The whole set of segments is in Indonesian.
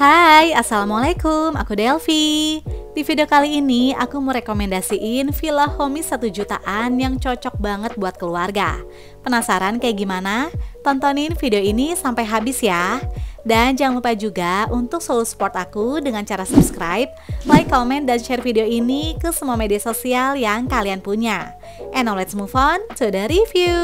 Hai, Assalamualaikum, aku Delvi. Di video kali ini aku mau rekomendasiin villa homey 1 jutaan yang cocok banget buat keluarga. Penasaran kayak gimana? Tontonin video ini sampai habis ya. Dan jangan lupa juga untuk selalu support aku dengan cara subscribe, like, comment, dan share video ini ke semua media sosial yang kalian punya. And now let's move on to the review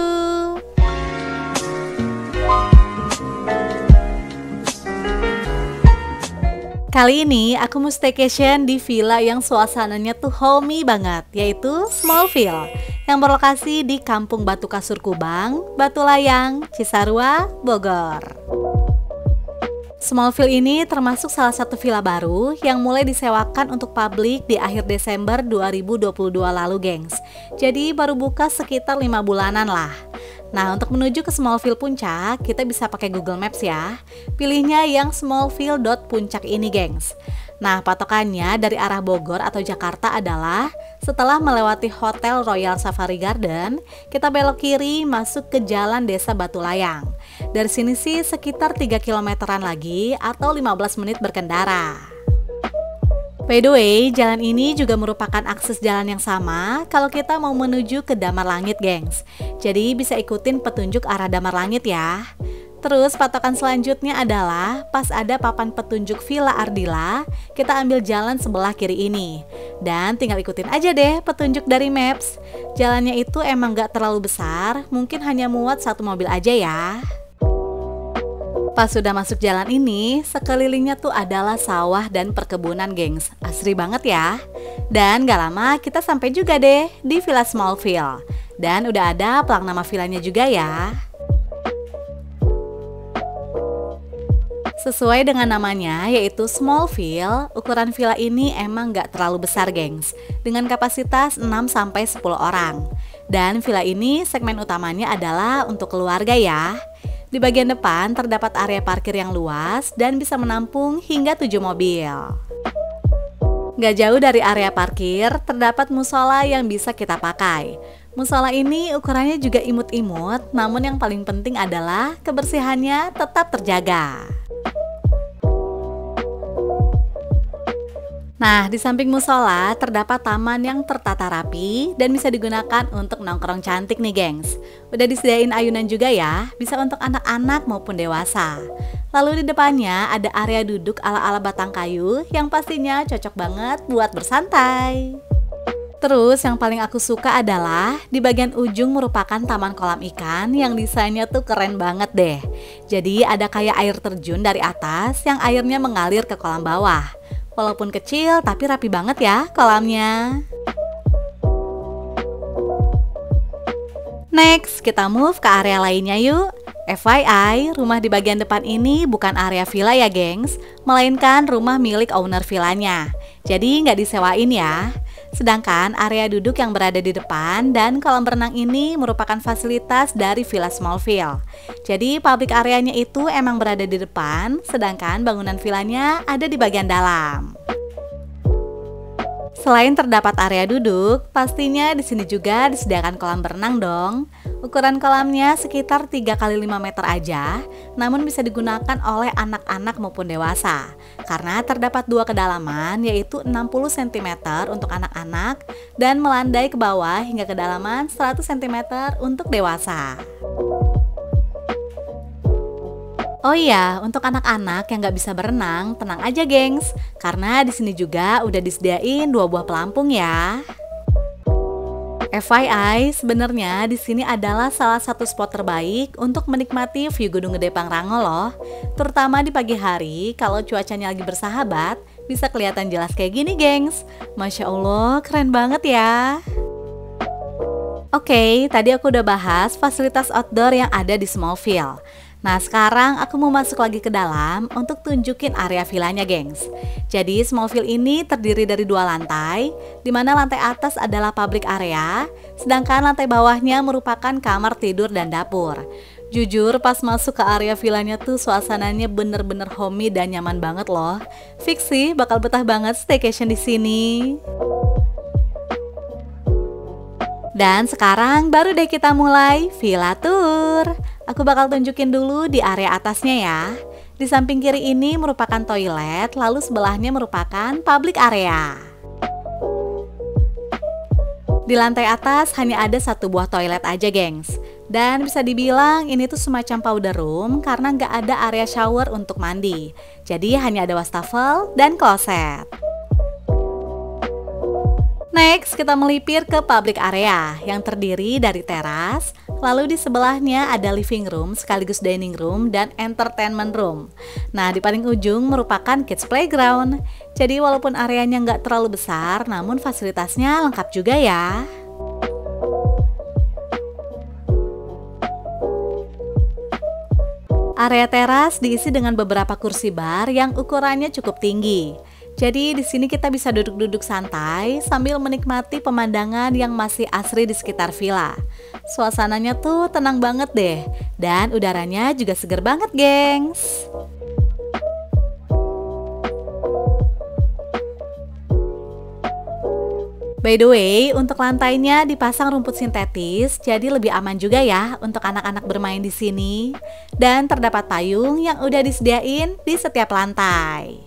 Kali ini aku mau staycation di villa yang suasananya tuh homey banget, yaitu Smallville yang berlokasi di Kampung Batu Kasur Kubang, Batu Layang, Cisarua, Bogor. Smallville ini termasuk salah satu villa baru yang mulai disewakan untuk publik di akhir Desember 2022 lalu, gengs. Jadi baru buka sekitar lima bulanan lah. Nah, untuk menuju ke Smallville Puncak, kita bisa pakai Google Maps ya. Pilihnya yang smallville.puncak ini, gengs. Nah, patokannya dari arah Bogor atau Jakarta adalah setelah melewati Hotel Royal Safari Garden, kita belok kiri masuk ke Jalan Desa Batu Layang. Dari sini sih sekitar 3 kilometeran lagi atau 15 menit berkendara. By the way, jalan ini juga merupakan akses jalan yang sama kalau kita mau menuju ke Damar Langit, gengs. Jadi bisa ikutin petunjuk arah Damar Langit ya. Terus patokan selanjutnya adalah pas ada papan petunjuk Villa Ardila, kita ambil jalan sebelah kiri ini. Dan tinggal ikutin aja deh petunjuk dari Maps. Jalannya itu emang gak terlalu besar, mungkin hanya muat satu mobil aja ya. Pas sudah masuk jalan ini, sekelilingnya tuh adalah sawah dan perkebunan gengs. Asri banget ya. Dan gak lama kita sampai juga deh di Villa Smallville. Dan udah ada pelang nama villanya juga ya. Sesuai dengan namanya, yaitu Smallville, ukuran villa ini emang gak terlalu besar gengs, dengan kapasitas 6-10 orang. Dan villa ini segmen utamanya adalah untuk keluarga ya. Di bagian depan terdapat area parkir yang luas dan bisa menampung hingga 7 mobil. Gak jauh dari area parkir, terdapat musola yang bisa kita pakai. Musola ini ukurannya juga imut-imut, namun yang paling penting adalah kebersihannya tetap terjaga. Nah, di samping musola terdapat taman yang tertata rapi dan bisa digunakan untuk nongkrong cantik nih, gengs. Udah disediain ayunan juga ya, bisa untuk anak-anak maupun dewasa. Lalu di depannya ada area duduk ala-ala batang kayu yang pastinya cocok banget buat bersantai. Terus yang paling aku suka adalah di bagian ujung merupakan taman kolam ikan yang desainnya tuh keren banget deh. Jadi ada kayak air terjun dari atas yang airnya mengalir ke kolam bawah. Walaupun kecil tapi rapi banget ya kolamnya. Next, kita move ke area lainnya yuk. FYI, rumah di bagian depan ini bukan area villa ya gengs, melainkan rumah milik owner villanya. Jadi nggak disewain ya. Sedangkan area duduk yang berada di depan dan kolam berenang ini merupakan fasilitas dari Villa Smallville. Jadi public areanya itu emang berada di depan, sedangkan bangunan villanya ada di bagian dalam. Selain terdapat area duduk, pastinya di sini juga disediakan kolam berenang dong. Ukuran kolamnya sekitar 3 x 5 meter aja, namun bisa digunakan oleh anak-anak maupun dewasa. Karena terdapat dua kedalaman yaitu 60 cm untuk anak-anak dan melandai ke bawah hingga kedalaman 100 cm untuk dewasa. Oh iya, untuk anak-anak yang nggak bisa berenang, tenang aja gengs, karena di sini juga udah disediain dua buah pelampung ya. FYI, sebenarnya di sini adalah salah satu spot terbaik untuk menikmati view Gunung Gede Pangrango loh. Terutama di pagi hari, kalau cuacanya lagi bersahabat, bisa kelihatan jelas kayak gini, gengs. Masya Allah, keren banget ya. Oke, okay, tadi aku udah bahas fasilitas outdoor yang ada di Smallville. Nah sekarang aku mau masuk lagi ke dalam untuk tunjukin area villanya gengs. Jadi Smallville ini terdiri dari dua lantai Di mana lantai atas adalah public area Sedangkan lantai bawahnya merupakan kamar tidur dan dapur. Jujur pas masuk ke area villanya tuh suasananya bener-bener homey dan nyaman banget loh. Fix sih bakal betah banget staycation di sini. Dan sekarang baru deh kita mulai Villa Tour Aku bakal tunjukin dulu di area atasnya ya. Di samping kiri ini merupakan toilet, lalu sebelahnya merupakan public area. Di lantai atas hanya ada satu buah toilet aja, gengs. Dan bisa dibilang ini tuh semacam powder room karena nggak ada area shower untuk mandi. Jadi hanya ada wastafel dan kloset. Next, kita melipir ke public area yang terdiri dari teras, lalu di sebelahnya ada living room sekaligus dining room dan entertainment room. Nah, di paling ujung merupakan kids playground. Jadi walaupun areanya nggak terlalu besar, namun fasilitasnya lengkap juga ya. Area teras diisi dengan beberapa kursi bar yang ukurannya cukup tinggi. Jadi di sini kita bisa duduk-duduk santai sambil menikmati pemandangan yang masih asri di sekitar villa. Suasananya tuh tenang banget deh dan udaranya juga seger banget, gengs. By the way, untuk lantainya dipasang rumput sintetis, jadi lebih aman juga ya untuk anak-anak bermain di sini. Dan terdapat payung yang udah disediain di setiap lantai.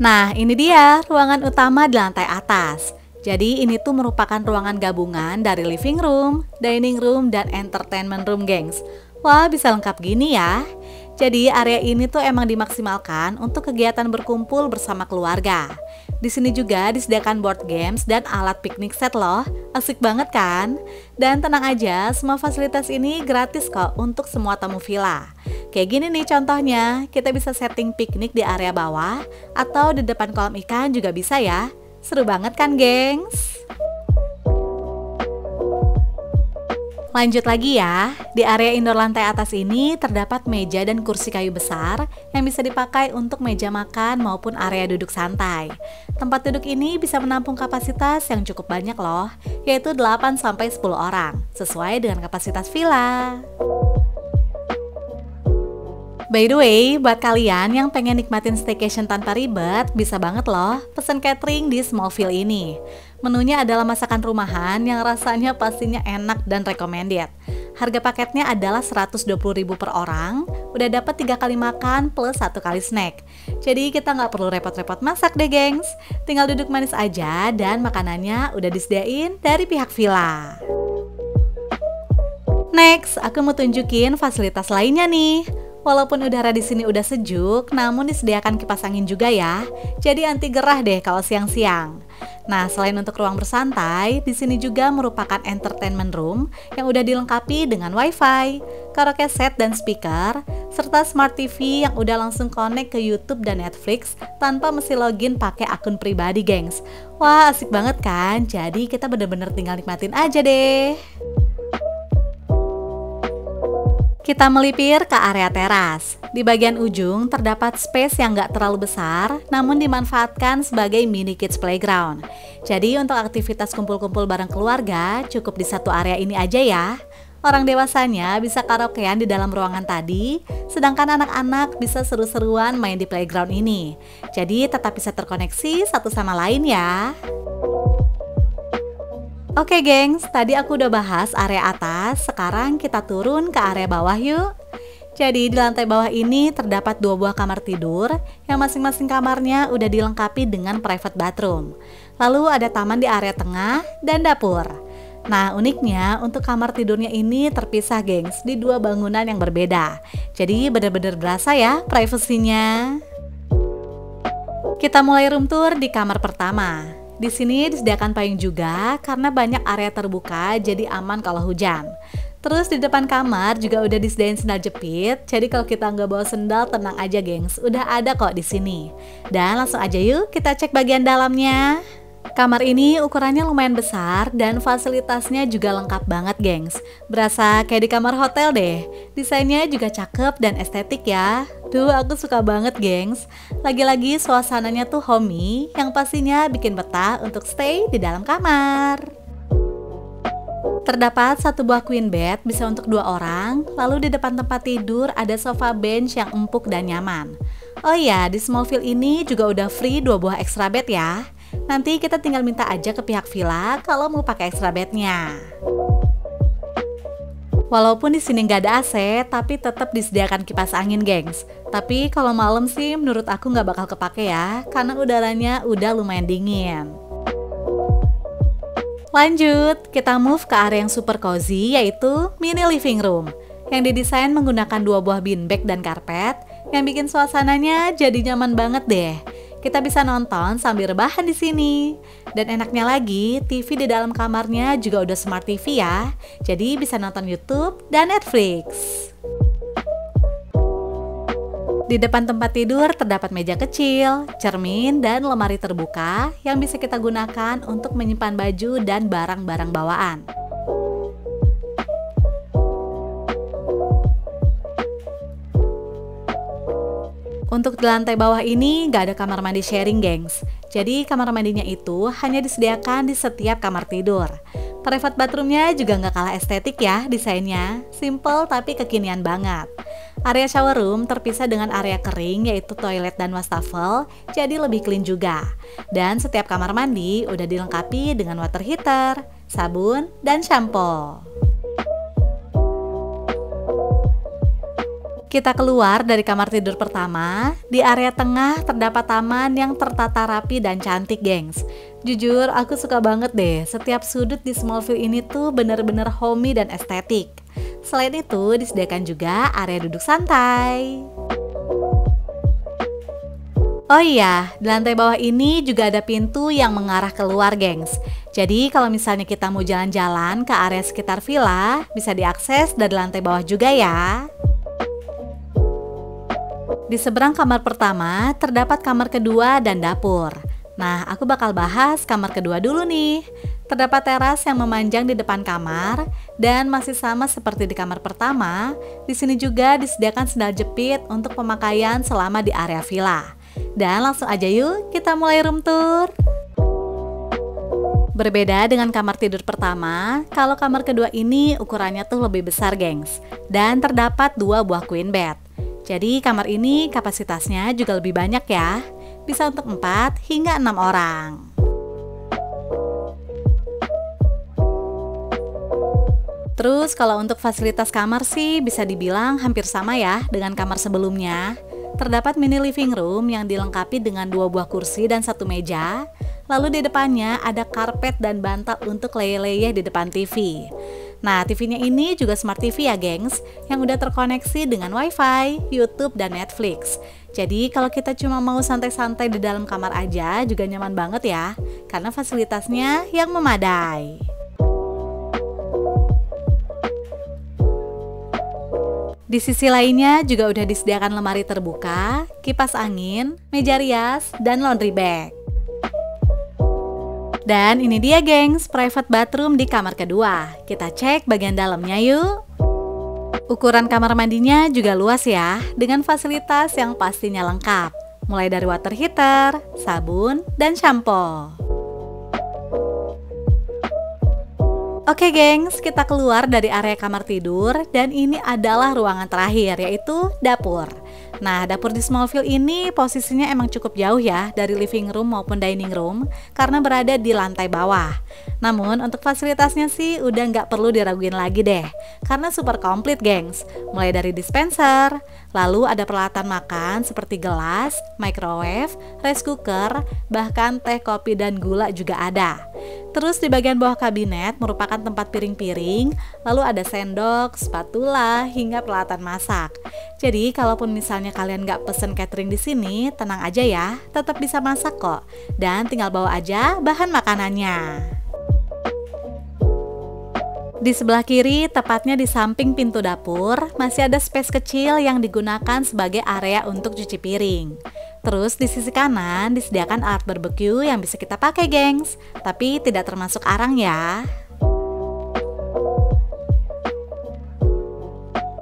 Nah, ini dia ruangan utama di lantai atas. Jadi ini tuh merupakan ruangan gabungan dari living room, dining room, dan entertainment room, gengs. Wah, bisa lengkap gini ya. Jadi area ini tuh emang dimaksimalkan untuk kegiatan berkumpul bersama keluarga. Di sini juga disediakan board games dan alat piknik set loh. Asik banget kan? Dan tenang aja, semua fasilitas ini gratis kok untuk semua tamu villa. Kayak gini nih contohnya, kita bisa setting piknik di area bawah atau di depan kolam ikan juga bisa ya. Seru banget kan, gengs? Lanjut lagi ya, di area indoor lantai atas ini terdapat meja dan kursi kayu besar yang bisa dipakai untuk meja makan maupun area duduk santai. Tempat duduk ini bisa menampung kapasitas yang cukup banyak loh, yaitu 8-10 orang, sesuai dengan kapasitas villa. By the way, buat kalian yang pengen nikmatin staycation tanpa ribet, bisa banget loh pesen catering di Smallville ini. Menunya adalah masakan rumahan yang rasanya pastinya enak dan recommended. Harga paketnya adalah 120.000 per orang, udah dapat tiga kali makan plus satu kali snack. Jadi kita nggak perlu repot-repot masak deh gengs. Tinggal duduk manis aja dan makanannya udah disediain dari pihak villa. Next, aku mau tunjukin fasilitas lainnya nih. Walaupun udara di sini udah sejuk, namun disediakan kipas angin juga ya. Jadi anti gerah deh kalau siang-siang. Nah, selain untuk ruang bersantai, di sini juga merupakan entertainment room yang udah dilengkapi dengan wifi, karaoke set dan speaker, serta smart TV yang udah langsung connect ke YouTube dan Netflix tanpa mesti login pakai akun pribadi, gengs. Wah, asik banget kan? Jadi kita bener-bener tinggal nikmatin aja deh. Kita melipir ke area teras. Di bagian ujung terdapat space yang gak terlalu besar, namun dimanfaatkan sebagai mini kids playground. Jadi untuk aktivitas kumpul-kumpul bareng keluarga, cukup di satu area ini aja ya. Orang dewasanya bisa karaokean di dalam ruangan tadi, sedangkan anak-anak bisa seru-seruan main di playground ini. Jadi tetap bisa terkoneksi satu sama lain ya. Oke gengs, tadi aku udah bahas area atas, sekarang kita turun ke area bawah yuk. Jadi di lantai bawah ini terdapat dua buah kamar tidur yang masing-masing kamarnya udah dilengkapi dengan private bathroom. Lalu ada taman di area tengah dan dapur. Nah uniknya untuk kamar tidurnya ini terpisah gengs di dua bangunan yang berbeda. Jadi bener-bener berasa ya privasinya. Kita mulai room tour di kamar pertama. Di sini disediakan payung juga karena banyak area terbuka jadi aman kalau hujan. Terus di depan kamar juga udah disediain sendal jepit. Jadi kalau kita nggak bawa sendal tenang aja gengs, udah ada kok di sini. Dan langsung aja yuk kita cek bagian dalamnya. Kamar ini ukurannya lumayan besar dan fasilitasnya juga lengkap banget gengs Berasa kayak di kamar hotel deh Desainnya juga cakep dan estetik ya Duh aku suka banget gengs Lagi-lagi suasananya tuh homey Yang pastinya bikin betah untuk stay di dalam kamar Terdapat satu buah queen bed bisa untuk dua orang, lalu di depan tempat tidur ada sofa bench yang empuk dan nyaman. Oh iya, di Smallville ini juga udah free dua buah extra bed ya. Nanti kita tinggal minta aja ke pihak villa kalau mau pakai extra bednya. Walaupun di sini nggak ada AC, tapi tetap disediakan kipas angin, gengs. Tapi kalau malam sih menurut aku nggak bakal kepake ya, karena udaranya udah lumayan dingin. Lanjut, kita move ke area yang super cozy yaitu mini living room yang didesain menggunakan dua buah beanbag dan karpet yang bikin suasananya jadi nyaman banget deh. Kita bisa nonton sambil rebahan di sini. Dan enaknya lagi, TV di dalam kamarnya juga udah smart TV ya. Jadi bisa nonton YouTube dan Netflix. Di depan tempat tidur terdapat meja kecil, cermin, dan lemari terbuka yang bisa kita gunakan untuk menyimpan baju dan barang-barang bawaan. Untuk di lantai bawah ini nggak ada kamar mandi sharing, gengs. Jadi kamar mandinya itu hanya disediakan di setiap kamar tidur. Private bathroomnya juga nggak kalah estetik ya desainnya. Simple tapi kekinian banget. Area shower room terpisah dengan area kering yaitu toilet dan wastafel, jadi lebih clean juga. Dan setiap kamar mandi udah dilengkapi dengan water heater, sabun, dan shampoo. Kita keluar dari kamar tidur pertama, di area tengah terdapat taman yang tertata rapi dan cantik, gengs. Jujur, aku suka banget deh, setiap sudut di Smallville ini tuh bener-bener homey dan estetik. Selain itu, disediakan juga area duduk santai. Oh iya, di lantai bawah ini juga ada pintu yang mengarah keluar, gengs. Jadi kalau misalnya kita mau jalan-jalan ke area sekitar villa, bisa diakses dari lantai bawah juga ya. Di seberang kamar pertama terdapat kamar kedua dan dapur. Nah, aku bakal bahas kamar kedua dulu nih. Terdapat teras yang memanjang di depan kamar dan masih sama seperti di kamar pertama. Di sini juga disediakan sendal jepit untuk pemakaian selama di area villa. Dan langsung aja yuk kita mulai room tour. Berbeda dengan kamar tidur pertama, kalau kamar kedua ini ukurannya tuh lebih besar, gengs. Dan terdapat dua buah queen bed. Jadi kamar ini kapasitasnya juga lebih banyak ya, bisa untuk 4 hingga 6 orang. Terus kalau untuk fasilitas kamar sih bisa dibilang hampir sama ya dengan kamar sebelumnya. Terdapat mini living room yang dilengkapi dengan dua buah kursi dan satu meja. Lalu di depannya ada karpet dan bantal untuk leye-leye di depan TV. Nah, TV-nya ini juga Smart TV ya, gengs, yang udah terkoneksi dengan WiFi, YouTube, dan Netflix. Jadi, kalau kita cuma mau santai-santai di dalam kamar aja juga nyaman banget ya, karena fasilitasnya yang memadai. Di sisi lainnya juga udah disediakan lemari terbuka, kipas angin, meja rias, dan laundry bag. Dan ini dia gengs, private bathroom di kamar kedua. Kita cek bagian dalamnya yuk. Ukuran kamar mandinya juga luas ya, dengan fasilitas yang pastinya lengkap. Mulai dari water heater, sabun, dan shampoo. Oke gengs, kita keluar dari area kamar tidur dan ini adalah ruangan terakhir yaitu dapur. Nah, dapur di Smallville ini posisinya emang cukup jauh ya dari living room maupun dining room karena berada di lantai bawah. Namun untuk fasilitasnya sih udah nggak perlu diraguin lagi deh karena super komplit gengs. Mulai dari dispenser, lalu ada peralatan makan seperti gelas, microwave, rice cooker, bahkan teh, kopi, dan gula juga ada. Terus di bagian bawah kabinet merupakan tempat piring-piring, lalu ada sendok, spatula, hingga peralatan masak. Jadi kalaupun misalnya kalian nggak pesen catering di sini, tenang aja ya, tetap bisa masak kok. Dan tinggal bawa aja bahan makanannya. Di sebelah kiri, tepatnya di samping pintu dapur, masih ada space kecil yang digunakan sebagai area untuk cuci piring. Terus di sisi kanan disediakan alat barbecue yang bisa kita pakai, gengs. Tapi tidak termasuk arang ya.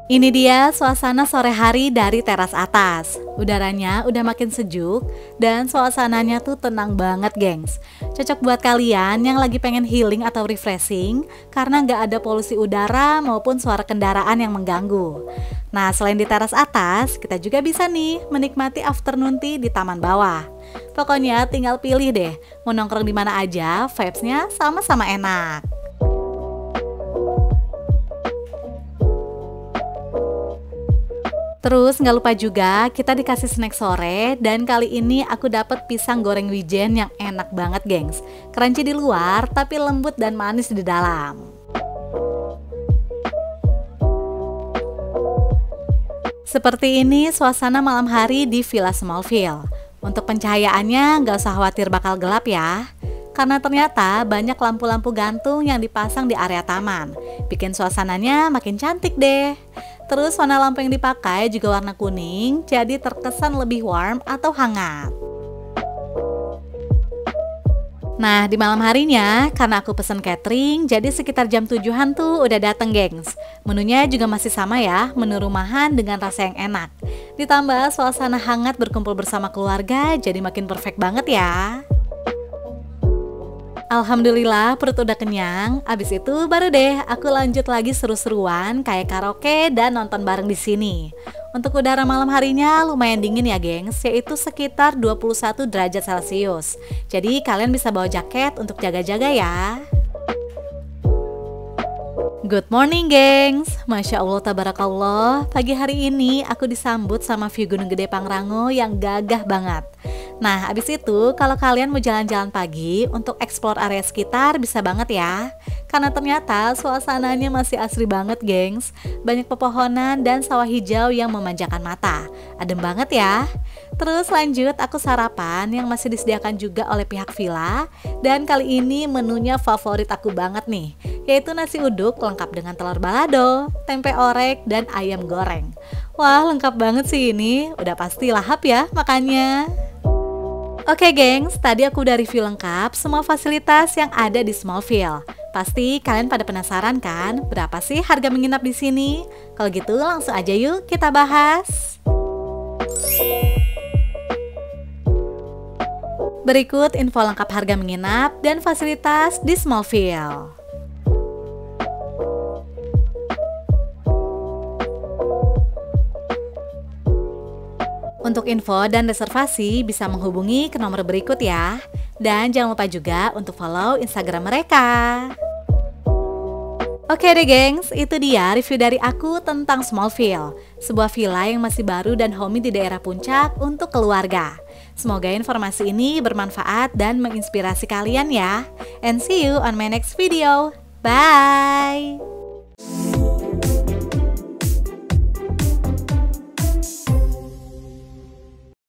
Ini dia suasana sore hari dari teras atas. Udaranya udah makin sejuk dan suasananya tuh tenang banget, gengs. Cocok buat kalian yang lagi pengen healing atau refreshing karena nggak ada polusi udara maupun suara kendaraan yang mengganggu. Nah, selain di teras atas, kita juga bisa nih menikmati afternoon tea di taman bawah. Pokoknya tinggal pilih deh, mau nongkrong di mana aja, vibes-nya sama-sama enak. Terus nggak lupa juga kita dikasih snack sore dan kali ini aku dapat pisang goreng wijen yang enak banget gengs. Crunchy di luar tapi lembut dan manis di dalam. Seperti ini suasana malam hari di Villa Smallville. Untuk pencahayaannya nggak usah khawatir bakal gelap ya. Karena ternyata banyak lampu-lampu gantung yang dipasang di area taman. Bikin suasananya makin cantik deh. Terus warna lampu yang dipakai juga warna kuning, jadi terkesan lebih warm atau hangat. Nah, di malam harinya, karena aku pesen catering, jadi sekitar jam tujuhan tuh udah dateng gengs. Menunya juga masih sama ya, menu rumahan dengan rasa yang enak. Ditambah suasana hangat berkumpul bersama keluarga, jadi makin perfect banget ya. Alhamdulillah perut udah kenyang. Abis itu baru deh aku lanjut lagi seru-seruan kayak karaoke dan nonton bareng di sini. Untuk udara malam harinya lumayan dingin ya gengs, yaitu sekitar 21 derajat celcius. Jadi kalian bisa bawa jaket untuk jaga-jaga ya. Good morning gengs Masya Allah tabarakallah Pagi hari ini aku disambut sama view Gunung Gede Pangrango yang gagah banget Nah, abis itu kalau kalian mau jalan-jalan pagi untuk explore area sekitar bisa banget ya. Karena ternyata suasananya masih asri banget, gengs. Banyak pepohonan dan sawah hijau yang memanjakan mata. Adem banget ya. Terus lanjut aku sarapan yang masih disediakan juga oleh pihak villa dan kali ini menunya favorit aku banget nih, yaitu nasi uduk lengkap dengan telur balado, tempe orek dan ayam goreng. Wah, lengkap banget sih ini. Udah pasti lahap ya makannya. Oke gengs, tadi aku udah review lengkap semua fasilitas yang ada di Smallville. Pasti kalian pada penasaran kan, berapa sih harga menginap di sini? Kalau gitu langsung aja yuk kita bahas. Berikut info lengkap harga menginap dan fasilitas di Smallville. Untuk info dan reservasi bisa menghubungi ke nomor berikut ya. Dan jangan lupa juga untuk follow Instagram mereka. Oke deh gengs, itu dia review dari aku tentang Smallville. Sebuah villa yang masih baru dan homey di daerah puncak untuk keluarga. Semoga informasi ini bermanfaat dan menginspirasi kalian ya. And see you on my next video. Bye